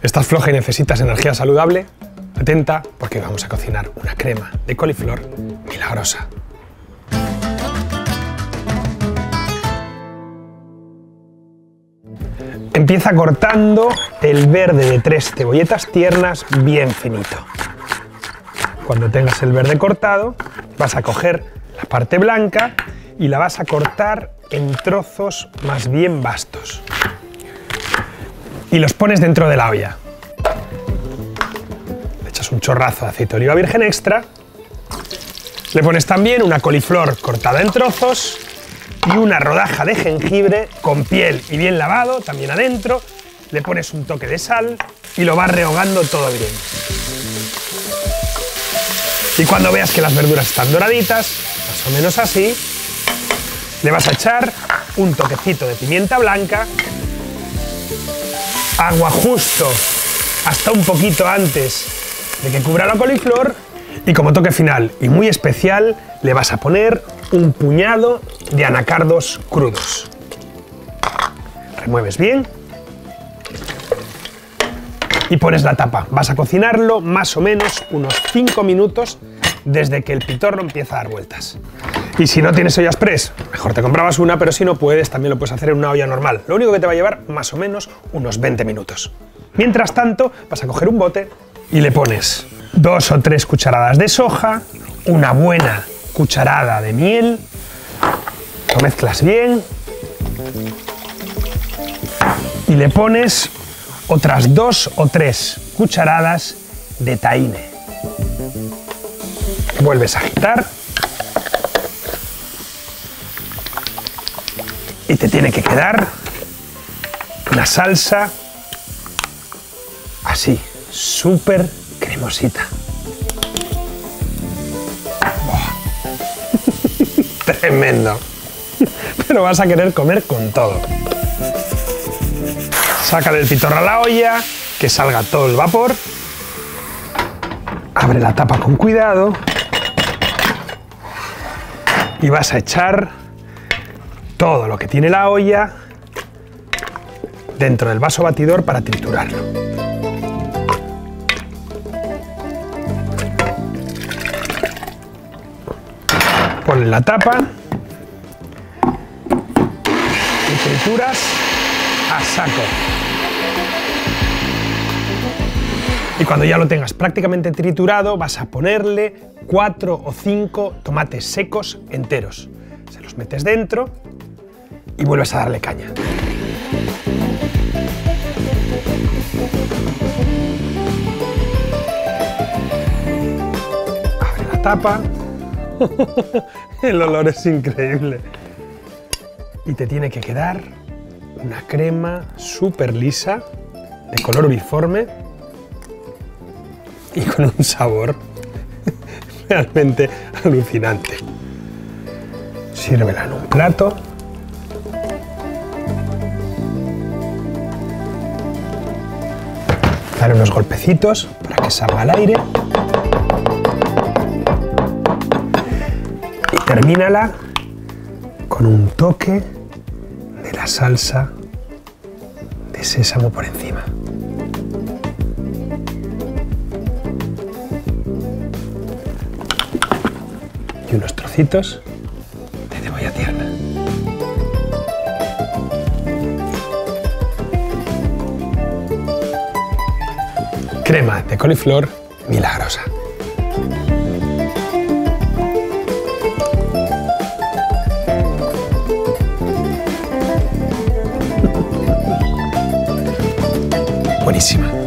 ¿Estás floja y necesitas energía saludable? Atenta porque vamos a cocinar una crema de coliflor milagrosa. Empieza cortando el verde de tres cebolletas tiernas bien finito. Cuando tengas el verde cortado, vas a coger la parte blanca y la vas a cortar en trozos más bien vastos. Y los pones dentro de la olla. Le echas un chorrazo de aceite de oliva virgen extra. Le pones también una coliflor cortada en trozos y una rodaja de jengibre con piel y bien lavado, también adentro. Le pones un toque de sal y lo vas rehogando todo bien. Y cuando veas que las verduras están doraditas, más o menos así, le vas a echar un toquecito de pimienta blanca, agua justo hasta un poquito antes de que cubra la coliflor y como toque final y muy especial le vas a poner un puñado de anacardos crudos. Remueves bien y pones la tapa. Vas a cocinarlo más o menos unos 5 minutos desde que el pitorro empieza a dar vueltas. Y si no tienes olla express, mejor te comprabas una, pero si no puedes, también lo puedes hacer en una olla normal. Lo único que te va a llevar más o menos unos 20 minutos. Mientras tanto, vas a coger un bote y le pones dos o tres cucharadas de soja, una buena cucharada de miel, lo mezclas bien y le pones otras dos o tres cucharadas de tahine. Vuelves a agitar y te tiene que quedar una salsa así, súper cremosita. Tremendo. Pero vas a querer comer con todo. Sácale el pitorro a la olla, que salga todo el vapor. Abre la tapa con cuidado. Y vas a echar todo lo que tiene la olla dentro del vaso batidor para triturarlo. Ponle la tapa y trituras a saco. Y cuando ya lo tengas prácticamente triturado, vas a ponerle cuatro o cinco tomates secos enteros. Se los metes dentro y vuelves a darle caña. Abre la tapa. El olor es increíble. Y te tiene que quedar una crema súper lisa, de color uniforme y con un sabor realmente alucinante. Sírvela en un plato. Unos golpecitos para que salga al aire. Y termínala con un toque de la salsa de sésamo por encima. Y unos trocitos crema de coliflor milagrosa. Buenísima.